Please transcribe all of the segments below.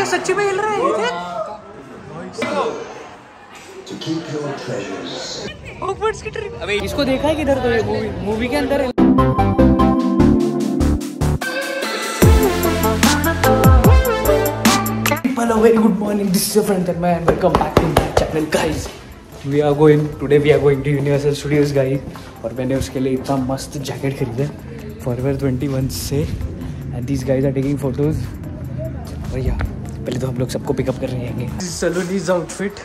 ये सच्ची में हिल रहा है की ट्रिप अबे इसको देखा है किधर तो ये मूवी मूवी के अंदर है Hello, very good morning. This is your friend Tanmay and welcome back to my channel, guys. We are going today. We are going to Universal Studios, guys. और मैंने उसके लिए इतना मस्त जैकेट खरीदा है फॉरवर ट्वेंटी वन से and these guys are taking photos भैया पहले तो हम लोग सबको पिकअप कर रहे हैं सलोनीज आउटफिट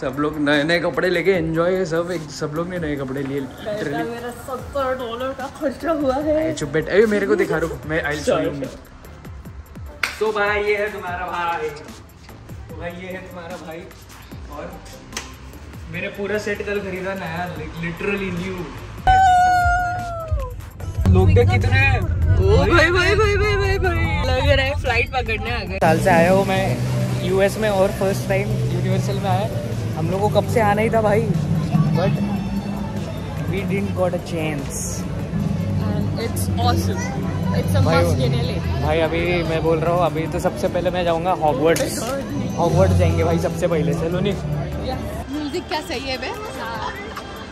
सब लोग नए नए कपड़े लेके एंजॉय सब एक सब लोग ने नए कपड़े लिए। मेरा सत्तर डॉलर का खर्चा हुआ है। चुप बैठ। अरे मेरे को दिखा रुक मैं आई शो यू तो भाई ये है तुम्हारा भाई। तो भाई ये है तुम्हारा भाई। और मैंने पूरा सेट कल खरीदा नया लिटरली न्यू लोग देख कितने ओ भाई भाई भाई भाई भाई भाई। लग रहा है फ़्लाइट पकड़ने आ गए। साल से आया हूँ मैं यूएस में और फ़र्स्ट टाइम यूनिवर्सल में आया। हम लोग को कब से आना ही था भाई? But we didn't got a chance भाई- अभी मैं बोल रहा हूँ अभी तो सबसे पहले मैं जाऊँगा हॉगवर्ड्स हॉगवर्ड्स जाएँगे भाई सबसे पहले। चलो नहीं म्यूज़िक क्या सही है बे?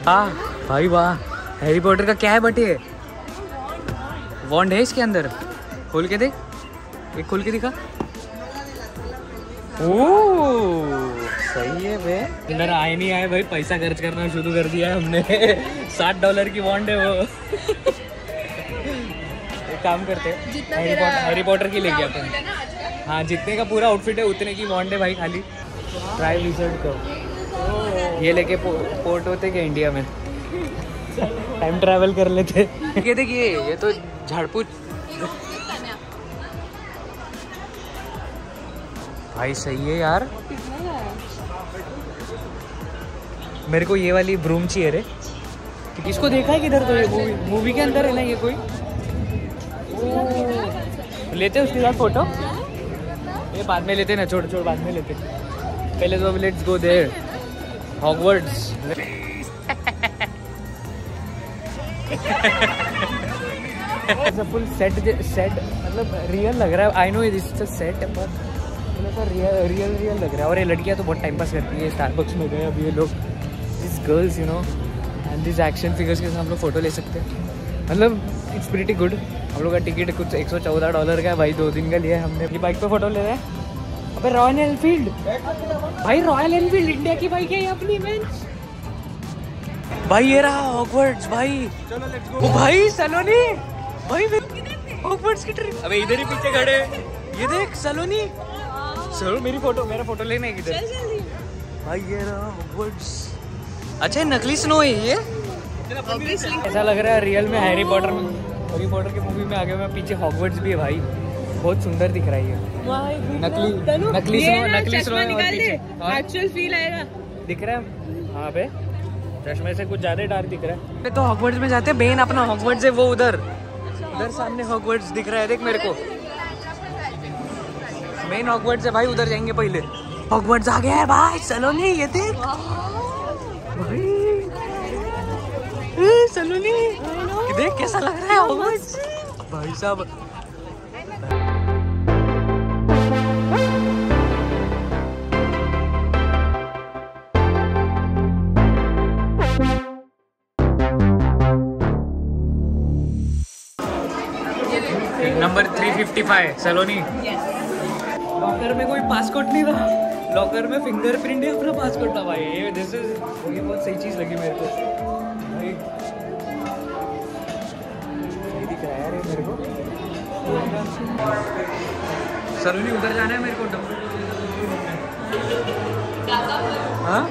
हाँ। भाई वाह। हैरी पॉटर का क्या है बटे वॉन्ड है इसके अंदर? खोल के देख। एक खोल के दिखा। ओ सही है बे। इधर आए नहीं आए भाई पैसा खर्च करना शुरू कर दिया हमने। सात डॉलर की वॉन्ड है वो। एक काम करते हैं हैरी पॉटर की लेके आते हैं। हाँ जितने का पूरा आउटफिट है उतने की वॉन्ड है भाई खाली। ट्राई विज़िट करो ये लेके पो, पोर्ट होते क्या इंडिया में? टाइम ट्रैवल कर लेते। ये देखिए ये तो झाड़पू भाई सही है यार। मेरे को ये वाली ब्रूम चाहिए रे। इसको देखा है किधर तो ये मूवी मूवी के अंदर है ना ये कोई? लेते हैं उसके साथ फ़ोटो ये बाद में लेते हैं ना छोड़ छोड़ बाद में लेते हैं। पहले तो let's go there Hogwarts full set set मतलब रियल लग रहा है। आई नो इज़ सेट पर रियल रियल रियल लग रहा है। और ये लड़कियाँ तो बहुत टाइम पास करती है स्टार स्टारबक्स में गए। अभी ये लोग this girls you know and this action figures के साथ हम लोग फ़ोटो ले सकते हैं। मतलब इट्स प्रीटी गुड हम लोग का टिकट कुछ एक सौ चौदह डॉलर का है। भाई दो दिन का लिया हमने। अपनी बाइक पर फ़ोटो ले रहे हैं। अबे रॉयल एनफील्ड भाई रॉयल एनफील्ड इंडिया की बाइक है ये अपनी मैं भाई ये रहा हॉगवर्ड्स भाई। चलो ओ भाई सलोनी भाई हॉगवर्ड्स की ट्रिप अबे इधर ही पीछे खड़े। ये देख सलोनी चलो मेरी फ़ोटो मेरा फ़ोटो लेना है किधर? भाई ये रहा हॉगवर्ड्स अच्छा नकली स्नो है ये? ऐसा लग रहा है रियल में हैरी पॉटर में हैरी पॉटर की मूवी में आगे में पीछे हॉगवर्ड्स भी है भाई। बहुत सुंदर दिख रहा है ये। नकली नकली स्नो नकली स्नो एक्चुअल फील आएगा। दिख रहा है? हाँ पे। चश्मे से कुछ ज़्यादा डार्क दिख रहा है। तो हॉगवर्ड्स में जाते हैं। बेन अपना हॉगवर्ड्स है, वो उधर। उधर सामने हॉगवर्ड्स दिख रहा है, देख मेरे को। मेन हॉगवर्ड्स है भाई, उधर जाएँगे पहले। हॉगवर्ड्स आ गया है भाई चलो नहीं ये देख। भाई। ये देख कैसा लग रहा है भाई साहब नंबर 355 सलोनी लॉकर में कोई पासपोर्ट नहीं था। लॉकर में फिंगरप्रिंट ही अपना पासपोर्ट था भाई। ये दिस इज़ ये बहुत सही चीज़ लगी मेरे को। सलोनी उधर जाना है मेरे को हाँ?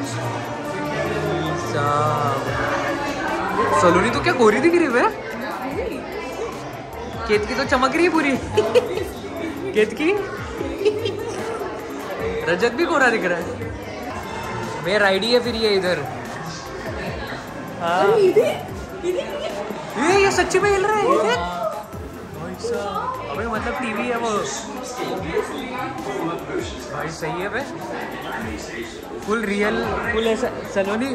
सलोनी तो क्या गोरी दिख रही है केत की तो चमक रही है पूरी। केत की? रजत भी गोरा दिख रहा है। मेरा आईडी है फिर ये इधर। हाँ। ये ये सच्ची में हिल रहा है। भाई साहब। अबे मतलब टीवी है वो। भाई सही है बे। फुल रियल फुल ऐसा सलोनी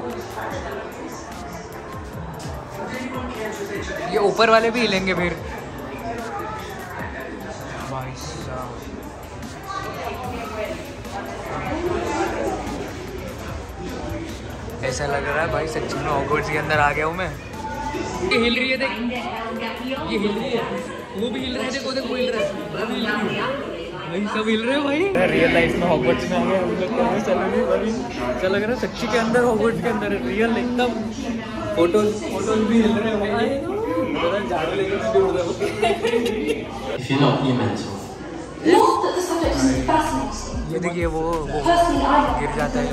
ये ऊपर वाले भी हिलेंगे फिर। भाई साहब ऐसा लग रहा है भाई सच्ची में हॉगवर्ट्स के अंदर आ गया हूँ मैं। ये हिल रही है देख। ये हिल रही है। वो भी हिल रहा है देखो देख हिल रहा है। वो भी हिल रही है। भाई सब हिल रहे हो भाई। रियल लाइफ में हॉगवर्ट्स में आ गए हम लोग तो चल रही भाई ऐसा लग रहा है सच्ची के अंदर हॉगवर्ट्स के अंदर रियल एकदम। फ़ोटोज़ फ़ोटोज़ भी हिल रहे हैं भाई। झाड़ू लेके भी उड़ रहे If you're not, you're ये देखिए वो वो गिर जाता है।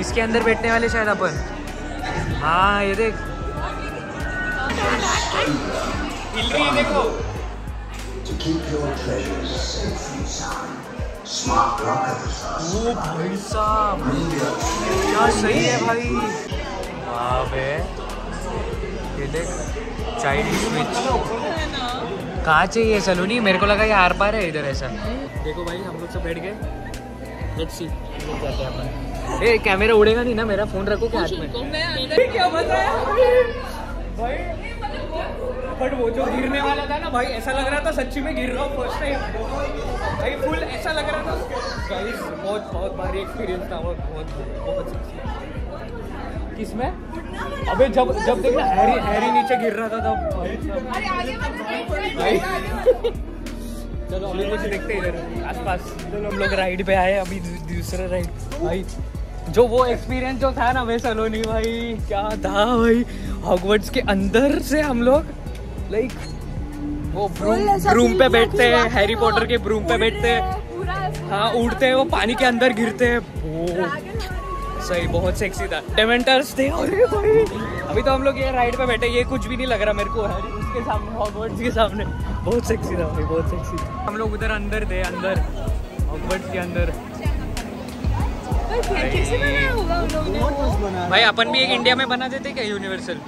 इसके अंदर बैठने वाले शायद अपन। हाँ ये देख। वो भाई साहब। क्या सही है भाई। ये देख। चाइल्ड स्विच कहाँ चाहिए सलोनी? मेरे को लगा ये आर पार है इधर ऐसा। देखो भाई, हम लोग सब बैठ गए। लेट्स सी जाते हैं अपन। ए कैमरा उड़ेगा नहीं ना मेरा? फ़ोन रखो क्या हाथ में? क्या बताया बट वो जो गिरने वाला था ना भाई, ऐसा लग रहा था सच्ची में गिर रहा हूँ फ़र्स्ट टाइम भाई फुल ऐसा लग रहा था। बहुत बहुत भारी एक्सपीरियंस था। बहुत बहुत। किसमें अबे जब जब देखना हैरी हैरी नीचे गिर रहा था तब। चलो अभी कुछ देखते हैं इधर। आसपास। चलो हम लोग राइड पे आए अभी दूसरा राइड भाई जो वो एक्सपीरियंस जो था ना वे सलोनी भाई। क्या था भाई? हॉगवर्ट्स के अंदर से हम लोग लाइक वो ब्रूम ब्रूम पे बैठते हैं हैरी पॉटर के ब्रूम पे बैठते हैं। हाँ उड़ते हैं वो पानी के अंदर गिरते हैं। सही बहुत सेक्सी था। डेमेंटर्स थे अरे भाई। अभी तो हम लोग ये राइड पे बैठे ये कुछ भी नहीं लग रहा मेरे को। हैरी उसके सामने हॉगवर्ट्स के सामने। बहुत सेक्सी था भाई बहुत सेक्सी हम लोग उधर अंदर थे अंदर। हॉगवर्ट्स के अंदर? भाई अपन भी एक इंडिया में बना देते क्या यूनिवर्सल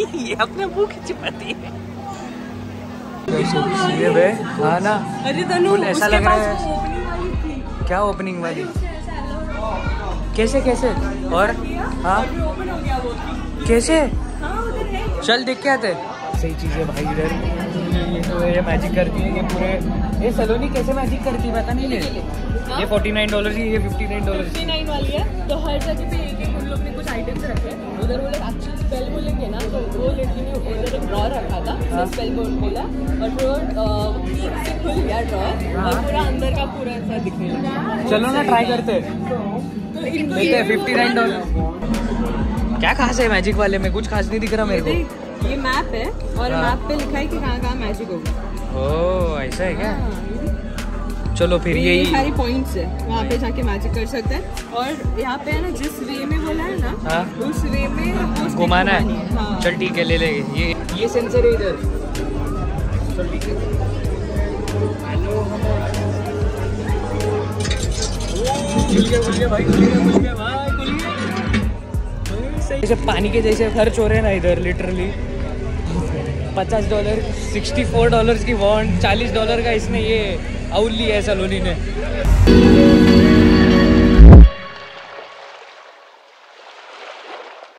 ये अपने मुँह की चिपती है। ये बे हाँ ना। अरे तनु ऐसा लग रहा है। क्या ओपनिंग वाली? कैसे कैसे? और? हाँ? ओपन हो गया वो कैसे? हाँ उधर है चल देख के आते। सही चीज़ है भाई इधर। ये तो ये मैजिक करती है ये पूरे ये सलोनी कैसे मैजिक करती है पता नहीं ले ये फोर्टी नाइन डॉलर की ये fifty nine dollar fifty nine वाली है तो हर जगह पे एक एक उन लोग ने कुछ आइटम्स रखे उधर वो लोग एक्चुअल स्पेल बोलेंगे ना तो वो लड़की ने उधर एक ड्रॉ रखा था उसने स्पेल बोल बोला और फिर खुल गया ड्रॉ और पूरा अंदर का पूरा ऐसा दिखने लगा चलो ना ट्राई करते। तो इनको लेते हैं फिफ्टी नाइन डॉलर क्या खास है मैजिक वाले में? कुछ खास नहीं दिख रहा मेरे को। ये मैप है और हाँ। मैप पे लिखा है कि कहाँ कहाँ मैजिक होगा। ओ ऐसा है क्या? चलो फिर ये यही सारी पॉइंट्स है। वहाँ पे जाके मैजिक कर सकते हैं। और यहाँ पे है ना जिस वे में बोला है ना हाँ। उस वे में घुमाना है। हाँ। चल ठीक है ले लेंगे ये ये सेंसर है इधर। चल ठीक है। जैसे पानी के जैसे खर्च हो रहे हैं ना इधर लिटरली पचास डॉलर सिक्सटी फोर डॉलर की वॉन्ट चालीस डॉलर का इसने ये, आउल लिया है सलोनी ने।